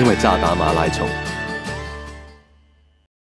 因为渣打马拉松